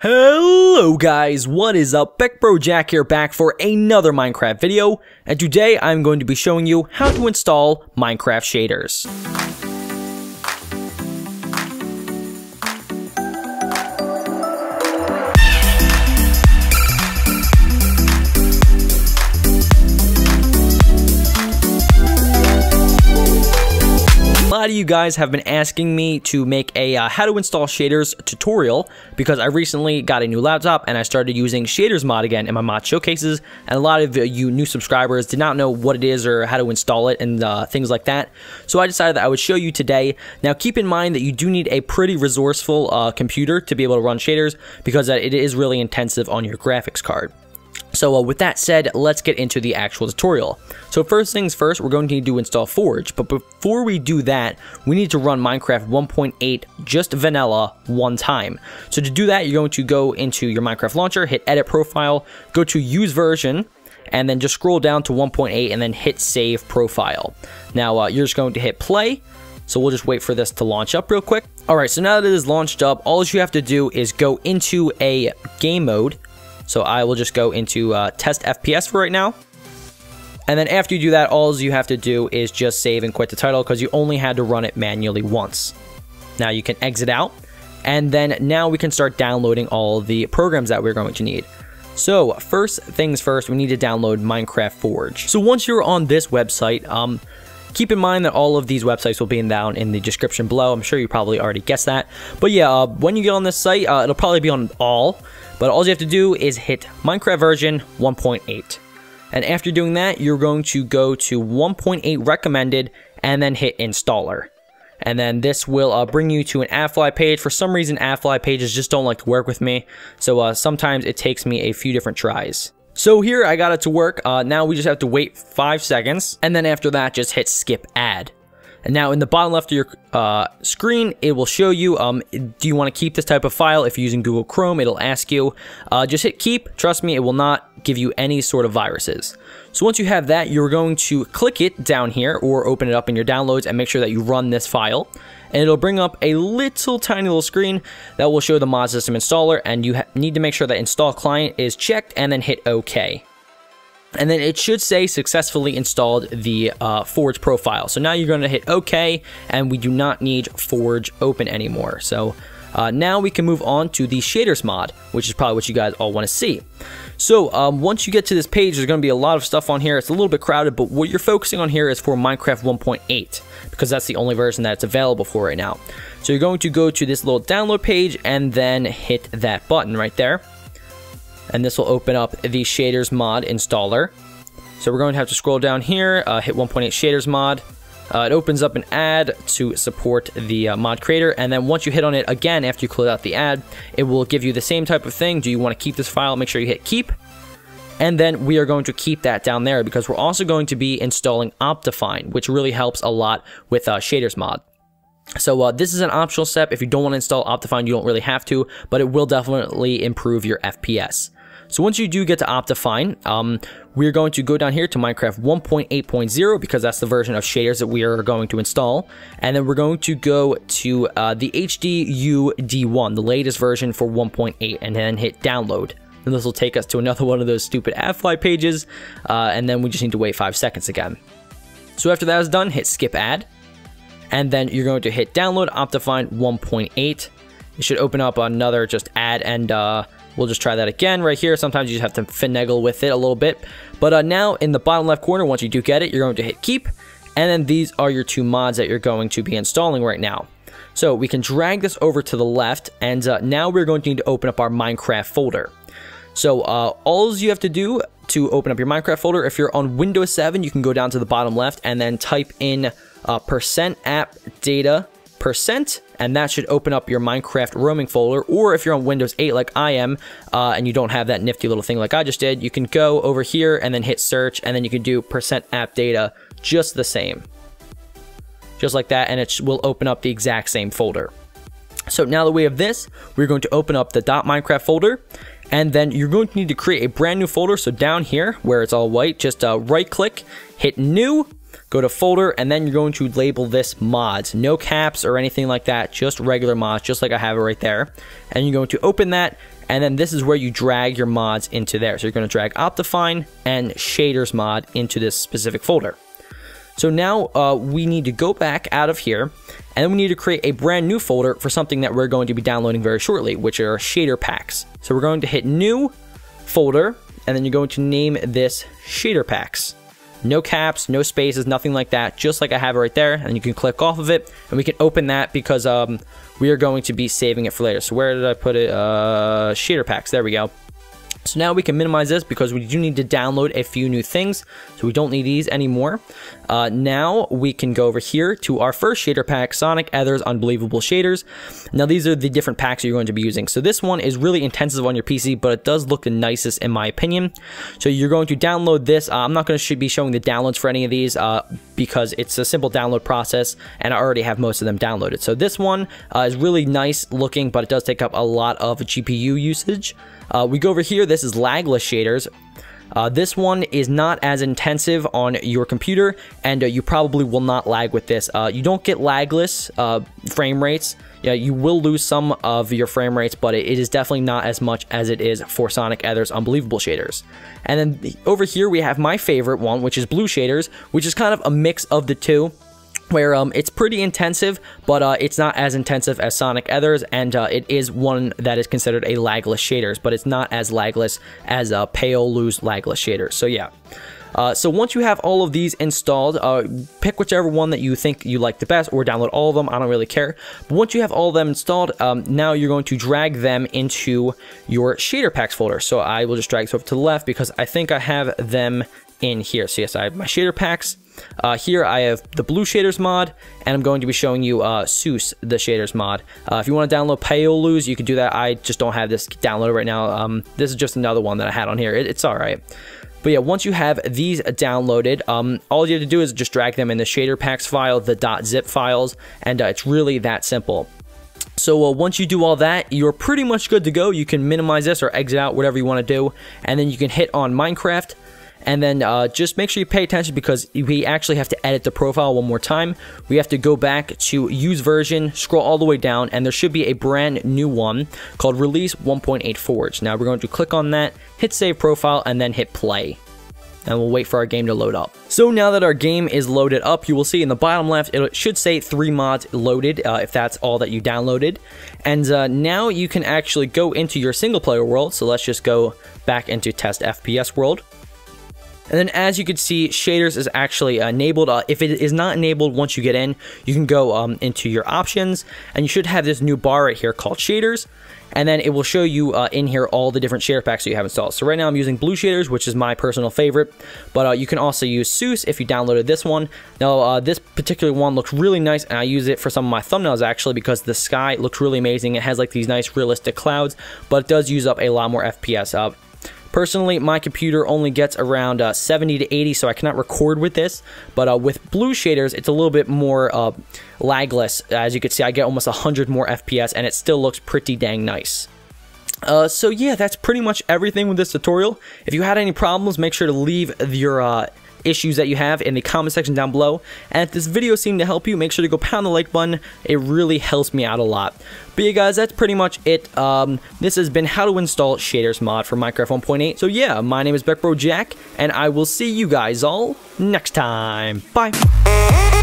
Hello guys, what is up? BeckBro Jack here back for another Minecraft video, and today I'm going to be showing you how to install Minecraft shaders. You guys have been asking me to make a uh, how to install shaders tutorial because I recently got a new laptop and I started using shaders mod again in my mod showcases and a lot of you new subscribers did not know what it is or how to install it and uh, things like that. So I decided that I would show you today. Now keep in mind that you do need a pretty resourceful uh, computer to be able to run shaders because it is really intensive on your graphics card. So uh, with that said, let's get into the actual tutorial. So first things first, we're going to need to install Forge, but before we do that, we need to run Minecraft 1.8 just vanilla one time. So to do that, you're going to go into your Minecraft launcher, hit edit profile, go to use version, and then just scroll down to 1.8 and then hit save profile. Now uh, you're just going to hit play, so we'll just wait for this to launch up real quick. Alright, so now that it is launched up, all you have to do is go into a game mode, so I will just go into uh, test FPS for right now. And then after you do that, all you have to do is just save and quit the title because you only had to run it manually once. Now you can exit out. And then now we can start downloading all the programs that we're going to need. So first things first, we need to download Minecraft Forge. So once you're on this website, um, keep in mind that all of these websites will be down in the description below. I'm sure you probably already guessed that. But yeah, uh, when you get on this site, uh, it'll probably be on all. But all you have to do is hit Minecraft version 1.8. And after doing that, you're going to go to 1.8 recommended and then hit installer. And then this will uh, bring you to an AdFly page. For some reason, AdFly pages just don't like to work with me. So uh, sometimes it takes me a few different tries. So here I got it to work. Uh, now we just have to wait five seconds. And then after that, just hit skip ad. Now in the bottom left of your uh, screen, it will show you, um, do you want to keep this type of file? If you're using Google Chrome, it'll ask you. Uh, just hit keep. Trust me, it will not give you any sort of viruses. So once you have that, you're going to click it down here or open it up in your downloads and make sure that you run this file. And it'll bring up a little tiny little screen that will show the mod system installer and you need to make sure that install client is checked and then hit OK and then it should say successfully installed the uh, Forge profile. So now you're going to hit OK, and we do not need Forge open anymore. So uh, now we can move on to the shaders mod, which is probably what you guys all want to see. So um, once you get to this page, there's going to be a lot of stuff on here. It's a little bit crowded, but what you're focusing on here is for Minecraft 1.8 because that's the only version that's available for right now. So you're going to go to this little download page and then hit that button right there and this will open up the shaders mod installer. So we're going to have to scroll down here, uh, hit 1.8 shaders mod. Uh, it opens up an ad to support the uh, mod creator, and then once you hit on it again after you close out the ad, it will give you the same type of thing. Do you want to keep this file? Make sure you hit keep. And then we are going to keep that down there because we're also going to be installing Optifine, which really helps a lot with uh, shaders mod. So uh, this is an optional step. If you don't want to install Optifine, you don't really have to, but it will definitely improve your FPS. So once you do get to Optifine, um, we're going to go down here to Minecraft 1.8.0 because that's the version of shaders that we are going to install. And then we're going to go to uh, the HDUD1, the latest version for 1.8, and then hit download. And this will take us to another one of those stupid AdFly pages, uh, and then we just need to wait five seconds again. So after that is done, hit skip ad, and then you're going to hit download Optifine 1.8. It should open up another just add and uh, We'll just try that again right here. Sometimes you just have to finagle with it a little bit. But uh, now in the bottom left corner, once you do get it, you're going to hit keep. And then these are your two mods that you're going to be installing right now. So we can drag this over to the left. And uh, now we're going to need to open up our Minecraft folder. So uh, all you have to do to open up your Minecraft folder, if you're on Windows 7, you can go down to the bottom left and then type in uh, percent app data and that should open up your Minecraft roaming folder. Or if you're on Windows 8 like I am, uh, and you don't have that nifty little thing like I just did, you can go over here and then hit search, and then you can do percent app data just the same. Just like that, and it will open up the exact same folder. So now that we have this, we're going to open up the .minecraft folder, and then you're going to need to create a brand new folder. So down here, where it's all white, just uh, right click, hit new, Go to folder, and then you're going to label this mods. No caps or anything like that, just regular mods, just like I have it right there. And you're going to open that, and then this is where you drag your mods into there. So you're going to drag Optifine and Shaders mod into this specific folder. So now uh, we need to go back out of here, and we need to create a brand new folder for something that we're going to be downloading very shortly, which are shader packs. So we're going to hit New Folder, and then you're going to name this Shader Packs. No caps, no spaces, nothing like that, just like I have it right there. And you can click off of it, and we can open that because um, we are going to be saving it for later. So where did I put it? Uh, shader packs, there we go. So now we can minimize this because we do need to download a few new things. So we don't need these anymore. Uh, now we can go over here to our first shader pack, Sonic Ethers Unbelievable Shaders. Now these are the different packs you're going to be using. So this one is really intensive on your PC, but it does look the nicest in my opinion. So you're going to download this. Uh, I'm not going to be showing the downloads for any of these uh, because it's a simple download process and I already have most of them downloaded. So this one uh, is really nice looking, but it does take up a lot of GPU usage. Uh, we go over here, this is lagless shaders. Uh, this one is not as intensive on your computer, and uh, you probably will not lag with this. Uh, you don't get lagless uh, frame rates. Yeah, you will lose some of your frame rates, but it, it is definitely not as much as it is for Sonic Ethers Unbelievable Shaders. And then over here, we have my favorite one, which is Blue Shaders, which is kind of a mix of the two where um, it's pretty intensive, but uh, it's not as intensive as Sonic Ethers, and uh, it is one that is considered a lagless shaders, but it's not as lagless as uh, Paolo's lagless shaders. So yeah. Uh, so once you have all of these installed, uh, pick whichever one that you think you like the best, or download all of them. I don't really care. But once you have all of them installed, um, now you're going to drag them into your shader packs folder. So I will just drag this over to the left because I think I have them in here. So yes, I have my shader packs. Uh, here I have the blue shaders mod, and I'm going to be showing you uh, SEUS, the shaders mod. Uh, if you want to download Paolo's, you can do that. I just don't have this downloaded right now. Um, this is just another one that I had on here. It, it's all right. But yeah, once you have these downloaded, um, all you have to do is just drag them in the shader packs file, the .zip files, and uh, it's really that simple. So uh, once you do all that, you're pretty much good to go. You can minimize this or exit out, whatever you want to do, and then you can hit on Minecraft, and then uh, just make sure you pay attention because we actually have to edit the profile one more time. We have to go back to use version, scroll all the way down, and there should be a brand new one called release 1.8 Forge. Now we're going to click on that, hit save profile, and then hit play and we'll wait for our game to load up. So now that our game is loaded up, you will see in the bottom left, it should say three mods loaded, uh, if that's all that you downloaded. And uh, now you can actually go into your single player world. So let's just go back into test FPS world. And then as you can see, shaders is actually enabled. Uh, if it is not enabled once you get in, you can go um, into your options and you should have this new bar right here called shaders. And then it will show you uh, in here all the different shader packs that you have installed. So right now I'm using blue shaders, which is my personal favorite. But uh, you can also use SEUS if you downloaded this one. Now uh, this particular one looks really nice and I use it for some of my thumbnails actually because the sky looks really amazing. It has like these nice realistic clouds, but it does use up a lot more FPS. Personally, my computer only gets around uh, 70 to 80, so I cannot record with this. But uh, with blue shaders, it's a little bit more uh, lagless. As you can see, I get almost 100 more FPS, and it still looks pretty dang nice. Uh, so yeah, that's pretty much everything with this tutorial. If you had any problems, make sure to leave your uh, issues that you have in the comment section down below. And if this video seemed to help you, make sure to go pound the like button. It really helps me out a lot. But yeah, guys, that's pretty much it. Um, this has been how to install shaders mod for Minecraft 1.8. So yeah, my name is Beckbro Jack, and I will see you guys all next time. Bye.